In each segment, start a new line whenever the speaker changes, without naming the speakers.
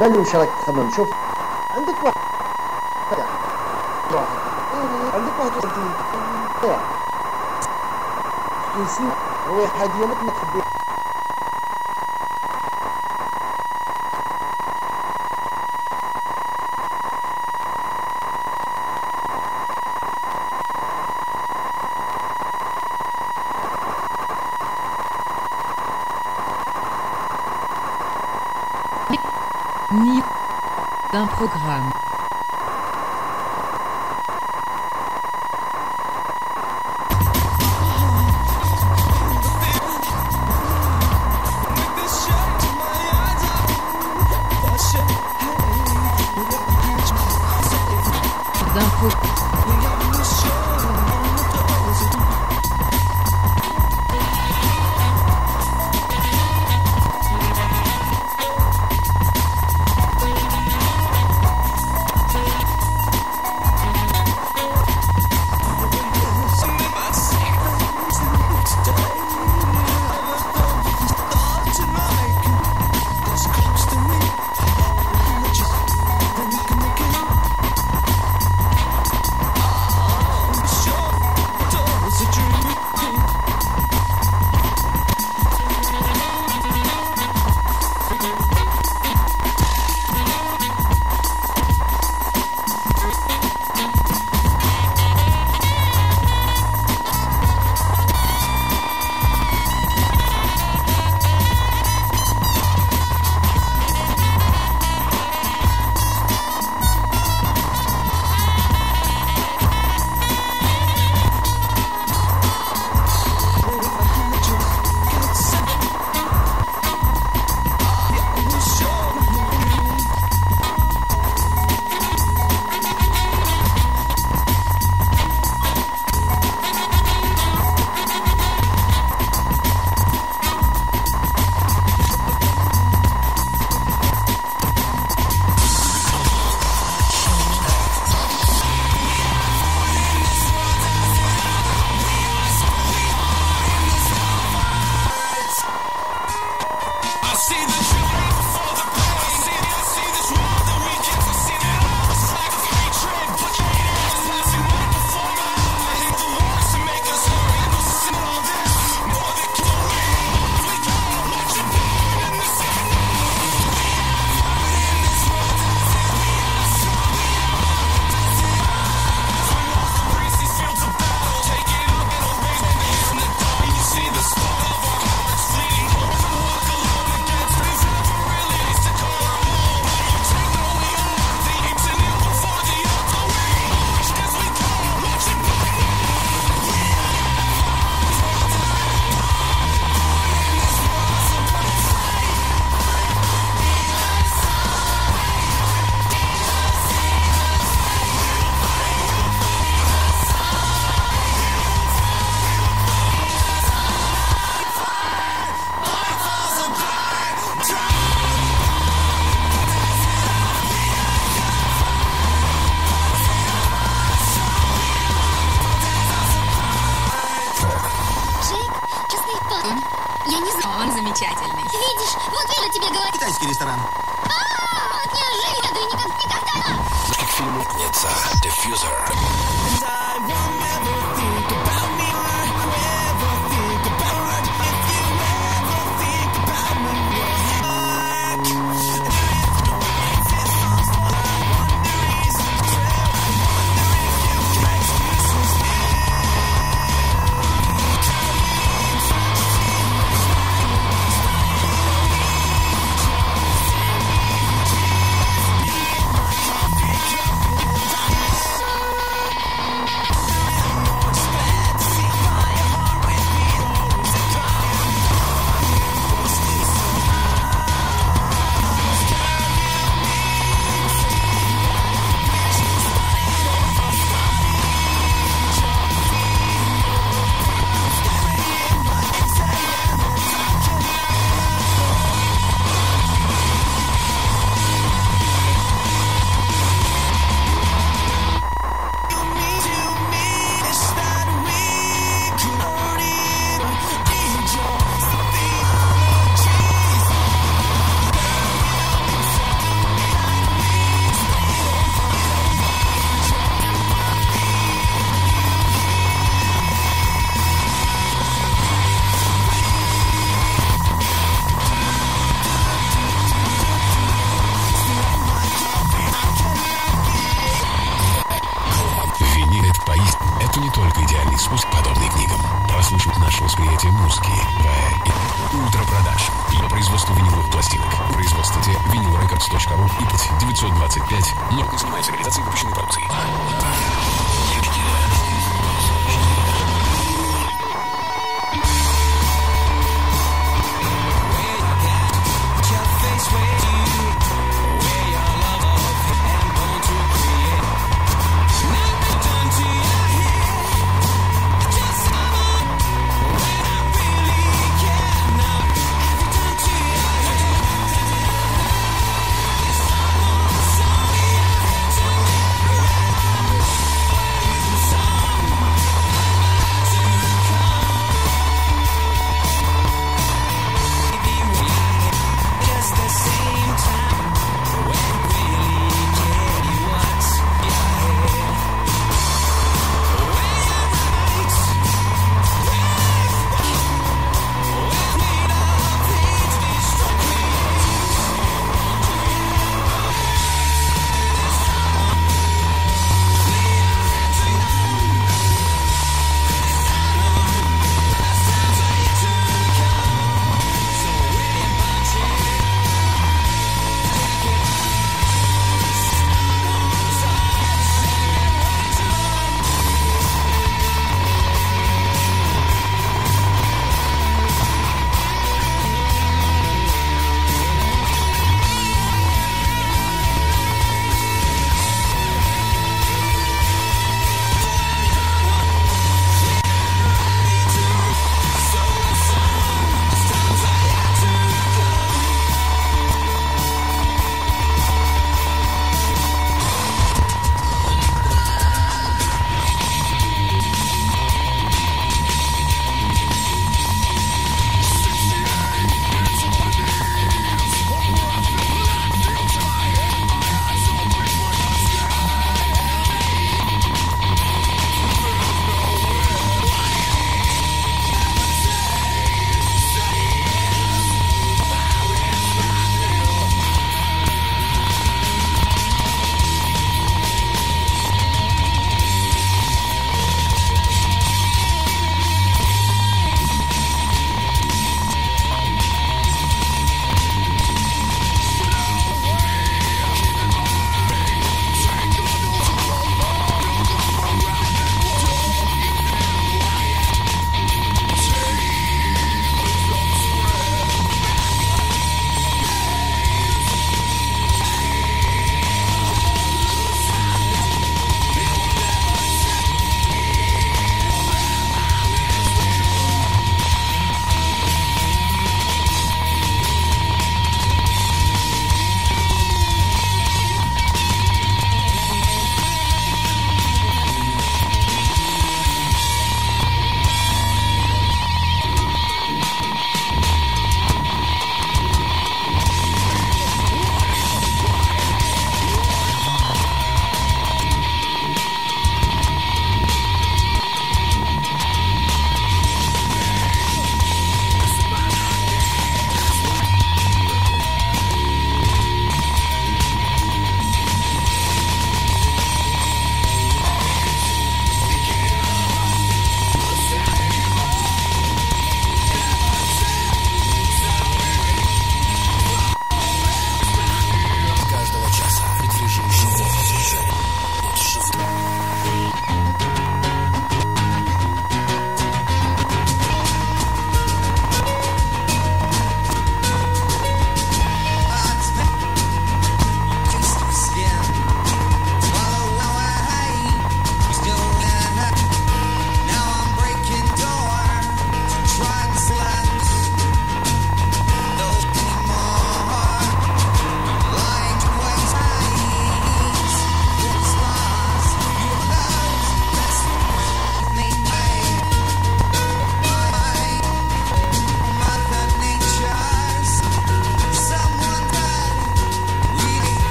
بالي وش راك تخمم شوف. عندك واحد. عندك واحد. إيه. يسير.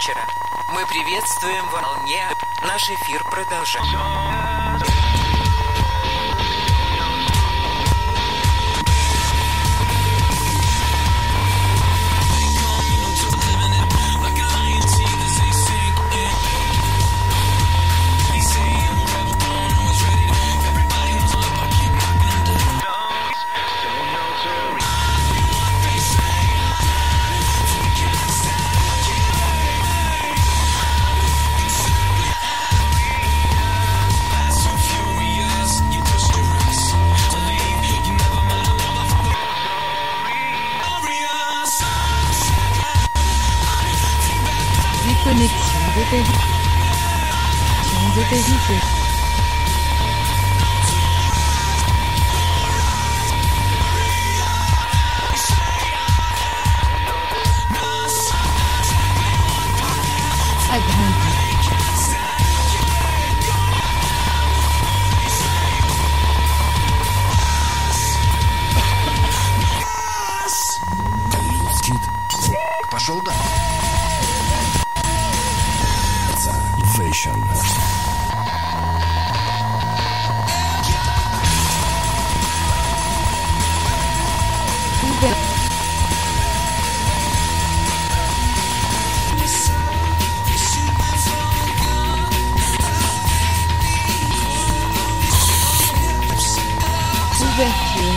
вечера. Мы приветствуем волне. Наш эфир продолжается.
飞机时。
couverture.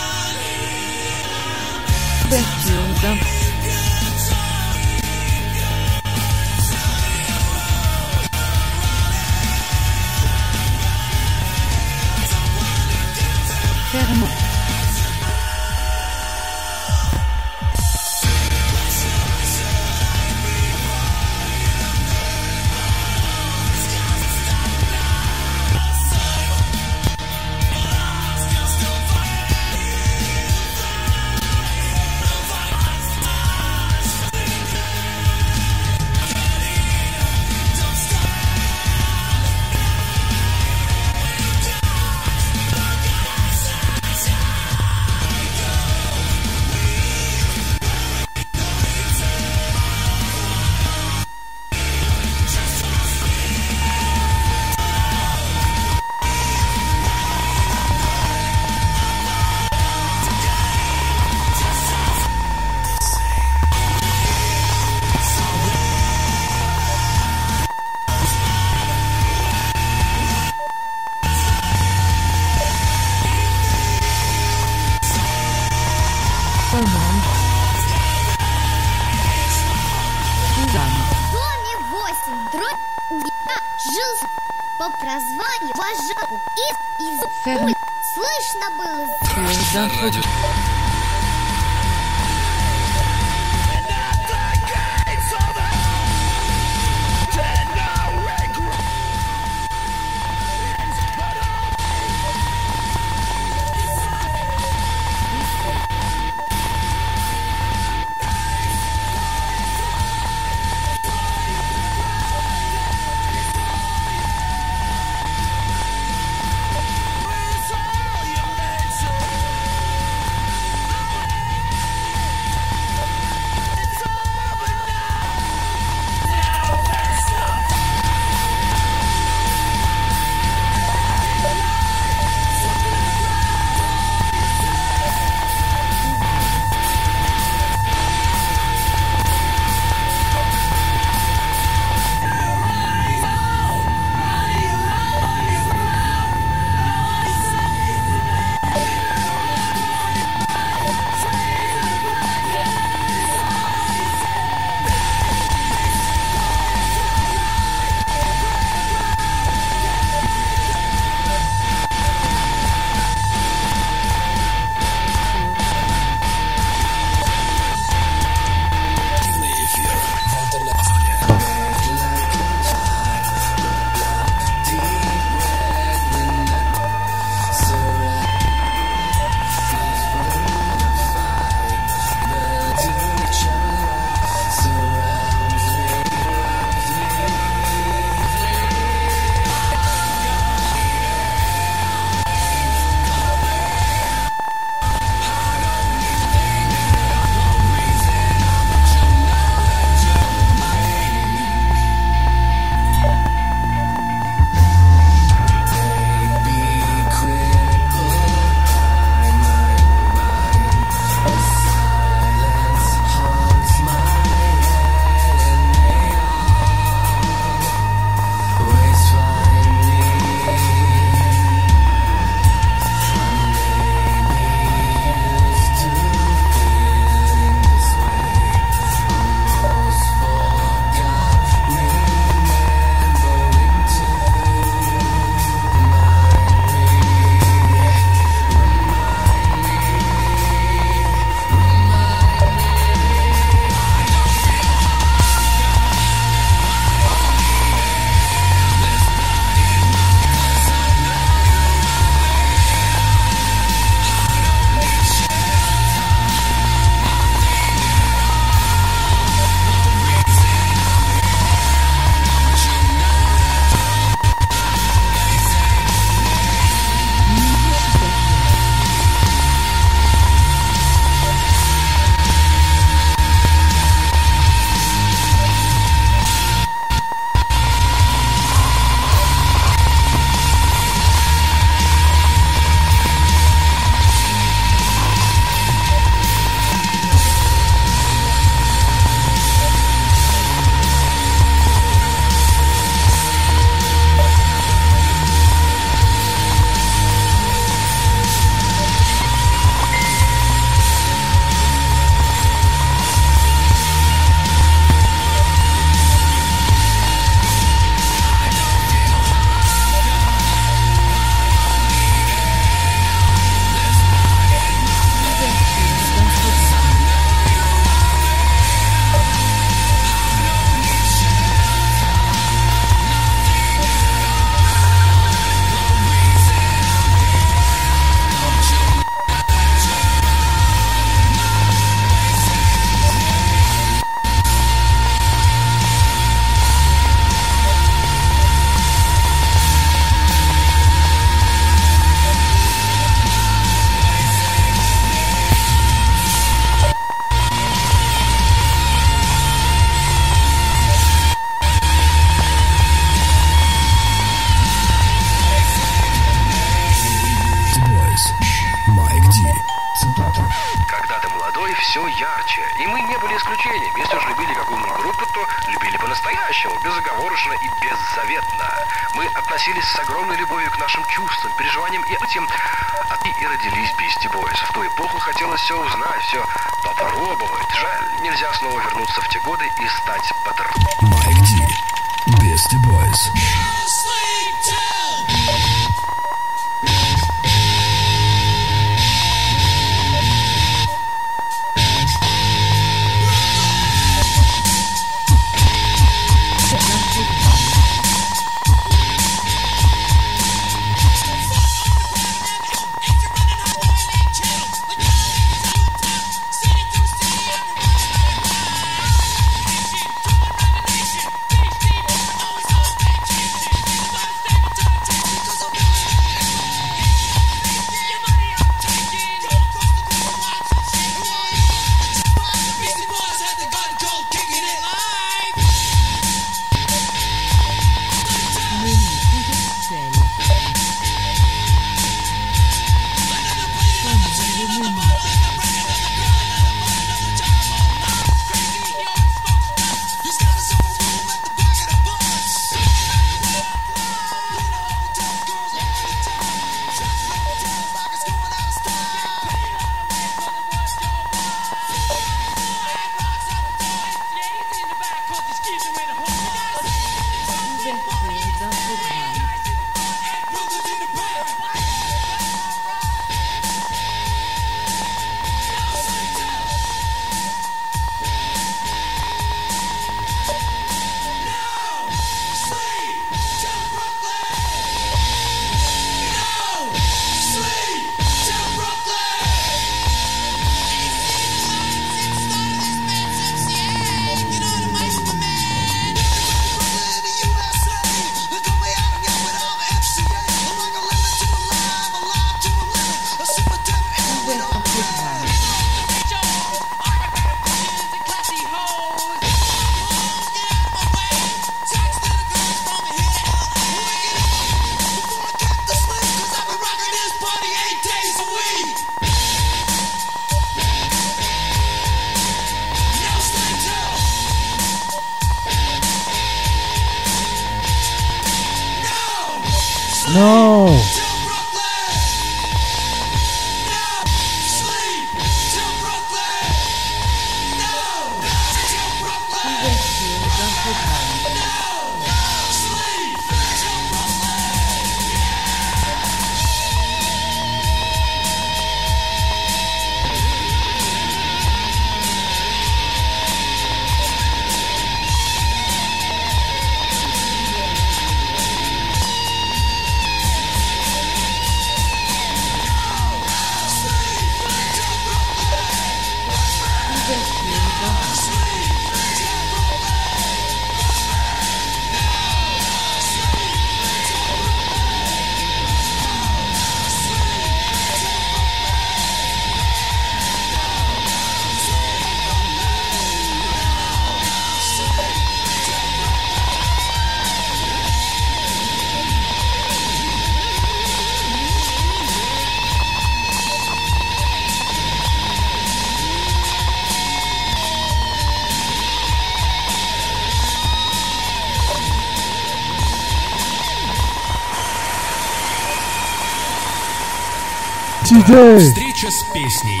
Встреча с песней.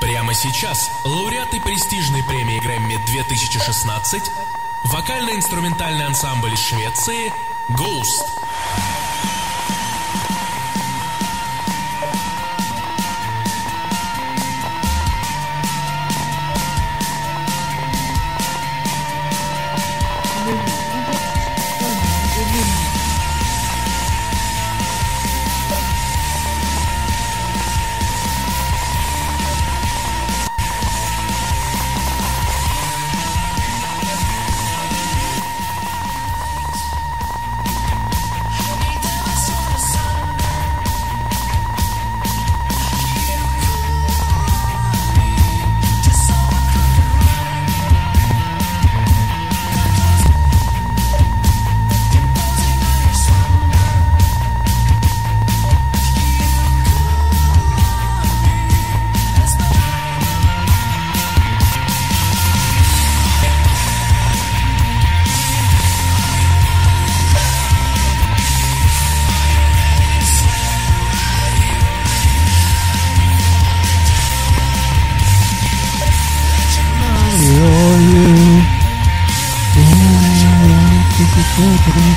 Прямо сейчас лауреаты престижной премии Грэмми 2016, вокально-инструментальный ансамбль Швеции «Ghost».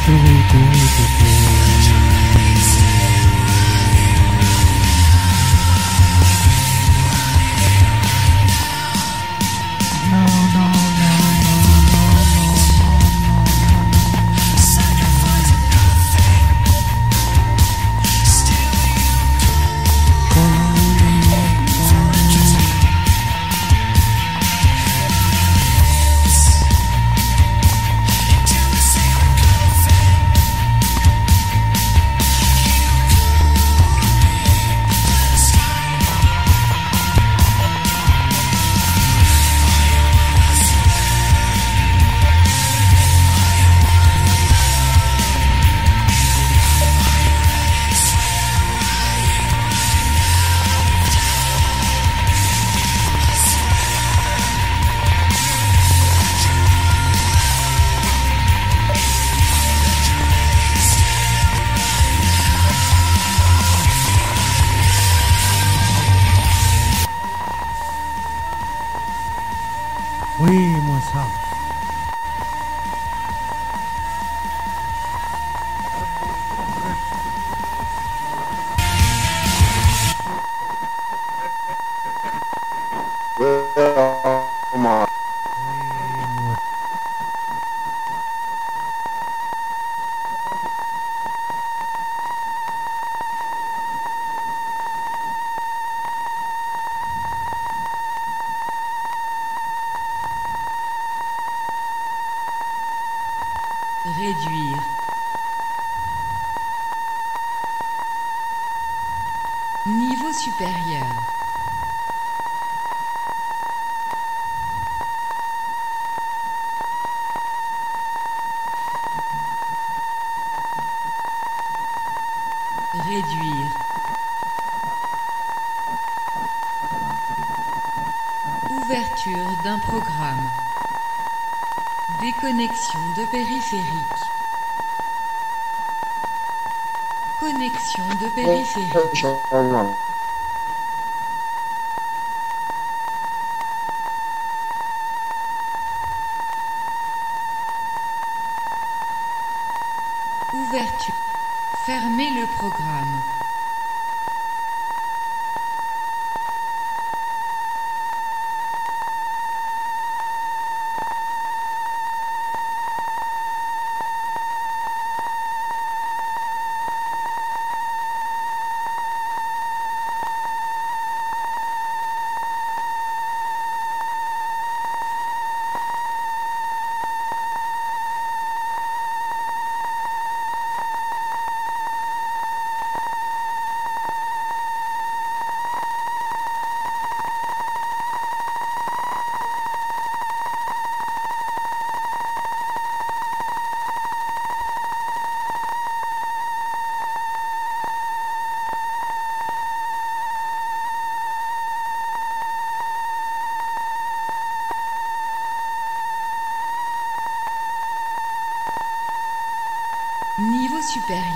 嗯嗯嗯 Yeah. Périphérique. Connexion de périphérique. Saint-Exupéry.